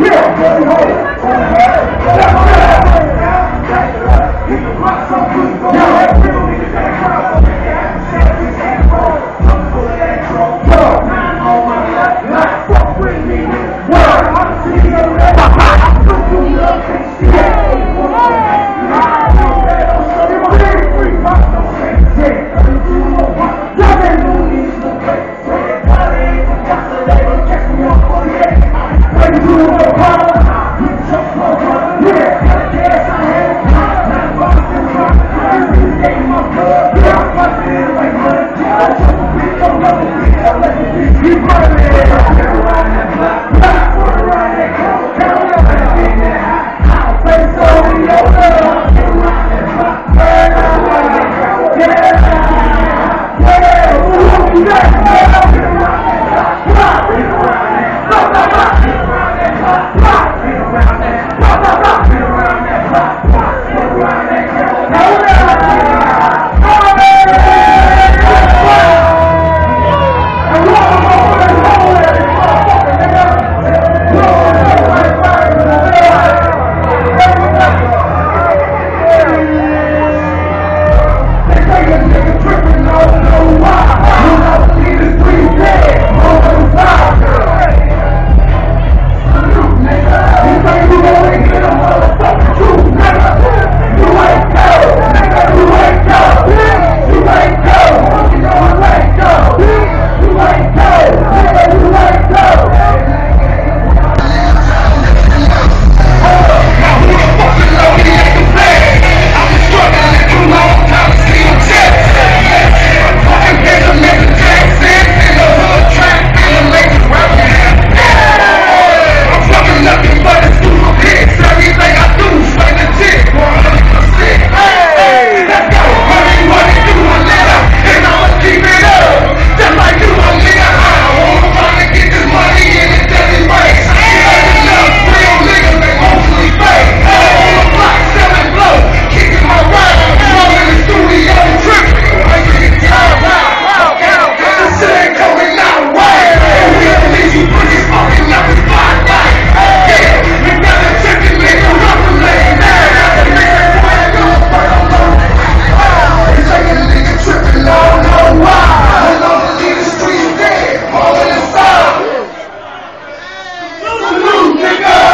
Yeah. Africa!